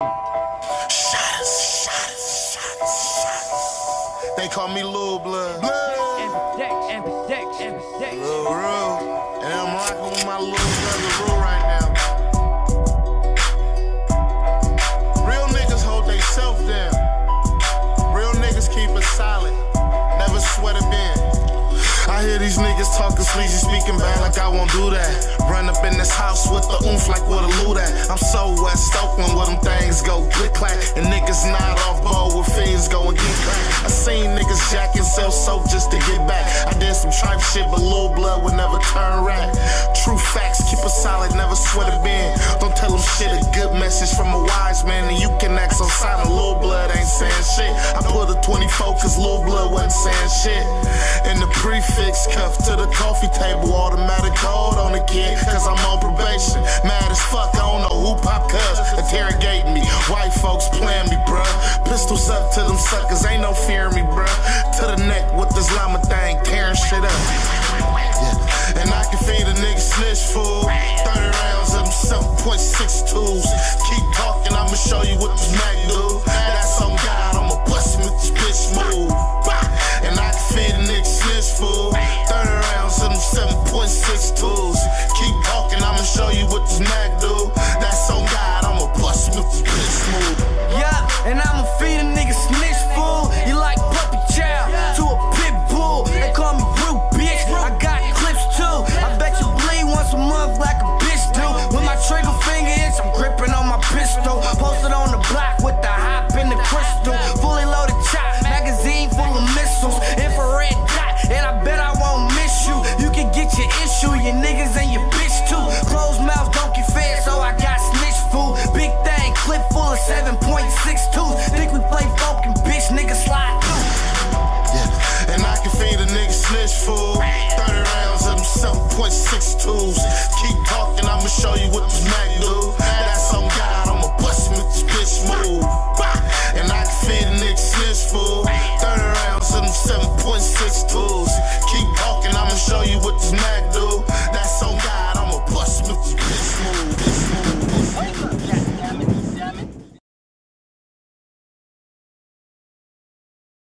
Shotters, shotters, shotters. They call me Lil Blood. Lil Rue. And I'm rocking with my little brother Rue right now. Real niggas hold they self down. Real niggas keep it solid. Never sweat a bit. I hear these niggas talking sleazy, speaking bad like I won't do that. Run up in this house with the oomph like what a loot at. I'm so West Oakland where them things go click clack. And niggas not off ball with fiends going get crack. I seen niggas jack and sell soap just to get back. I did some tripe shit, but Lil Blood would never turn rat. True facts, keep it solid, never sweat a bend. Don't tell them shit, a good message from a wise man, and you can act so silent. Lil Blood ain't saying shit. I put a 24 cause Lil Blood wasn't saying shit. In the prefix cuff to the coffee table, automatic code on the kid, folks playing me, bruh. Pistols up to them suckers, ain't no fear me, bruh. To the neck with this llama thing, tearing shit up. Yeah. And I can feed a nigga snitch food. 30 rounds of them 7.62s. Keep talking, I'ma show you what this Mac do. That's on 7.62s. Think we play Vulcan, bitch, nigga slide through. Yeah, and I can feed a nigga snitch food. 30 rounds of them 7.6 tools. Keep talking, I'ma show you what this mag